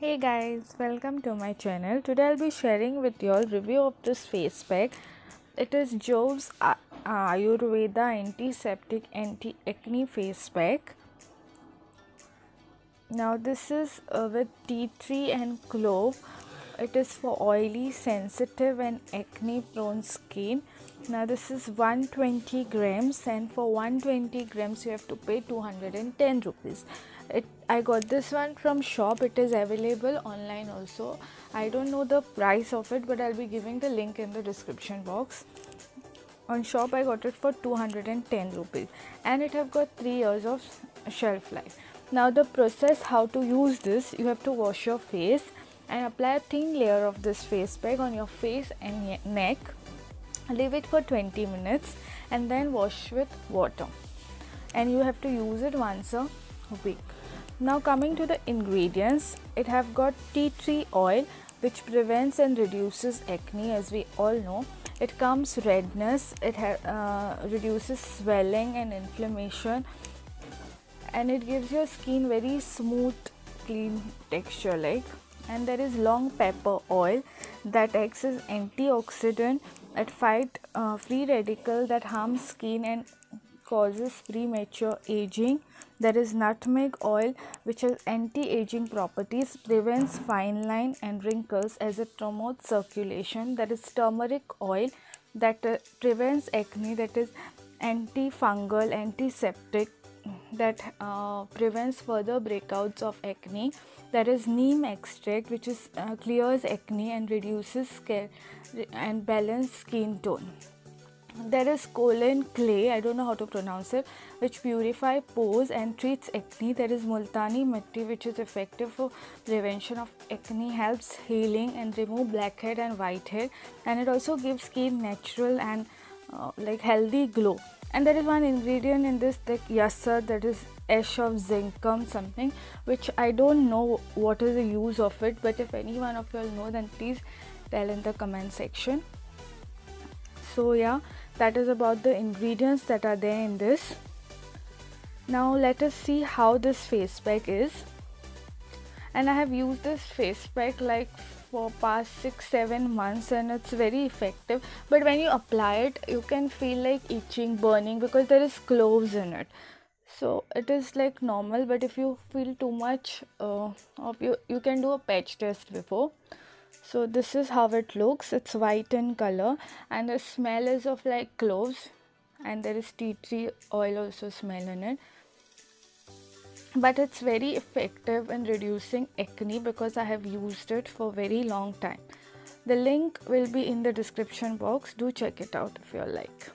Hey guys, welcome to my channel. Today I'll be sharing with you all review of this face pack. It is Jovees uh, Ayurveda Antiseptic Anti-Acne Face Pack. Now this is uh, with tea tree and clove. It is for oily, sensitive and acne prone skin. Now this is 120 grams and for 120 grams you have to pay 210 rupees. It i got this one from shop. It is available online also. I don't know the price of it but i'll be giving the link in the description box. On shop i got it for 210 rupees and it have got 3 years of shelf life. Now the process how to use this you have to wash your face and apply a thin layer of this face pack on your face and neck. Leave it for 20 minutes and then wash with water. And you have to use it once a week. Now coming to the ingredients, it have got tea tree oil which prevents and reduces acne as we all know. It comes redness, it uh, reduces swelling and inflammation and it gives your skin very smooth clean texture like and there is long pepper oil that acts as antioxidant that fight uh, free radical that harms skin and causes premature aging. There is nutmeg oil which has anti-aging properties, prevents fine line and wrinkles as it promotes circulation. There is turmeric oil that uh, prevents acne that is antifungal, antiseptic that uh, prevents further breakouts of acne. There is neem extract which is uh, clears acne and reduces scale and balance skin tone there is Colin clay, I don't know how to pronounce it, which purify pores and treats acne. There is Multani Mitti, which is effective for prevention of acne, helps healing and remove blackhead and whitehead, and it also gives skin natural and uh, like healthy glow. And there is one ingredient in this, like yasser, that is ash of zincum something, which I don't know what is the use of it, but if any one of you all know, then please tell in the comment section. So yeah that is about the ingredients that are there in this. Now let us see how this face pack is. And I have used this face pack like for past 6-7 months and it's very effective. But when you apply it you can feel like itching burning because there is cloves in it. So it is like normal but if you feel too much uh, of you you can do a patch test before. So this is how it looks. It's white in color and the smell is of like cloves and there is tea tree oil also smell in it but it's very effective in reducing acne because I have used it for very long time. The link will be in the description box. Do check it out if you like